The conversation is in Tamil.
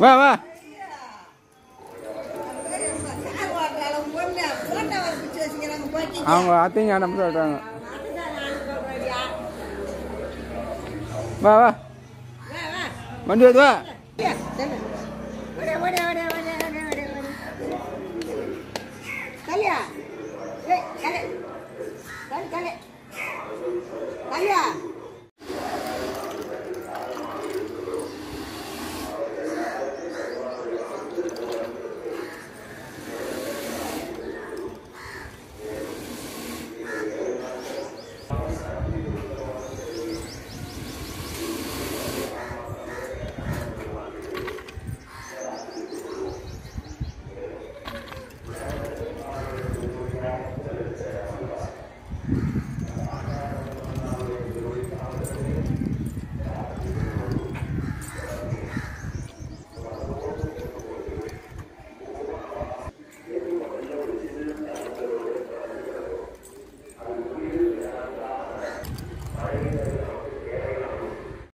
வா வா. அவங்க அத்தைங்க நம்ம சொல்கிறாங்க வா வா. வண்டி வருது வா. கல்யா. கல்யா. கல்யா. Amen.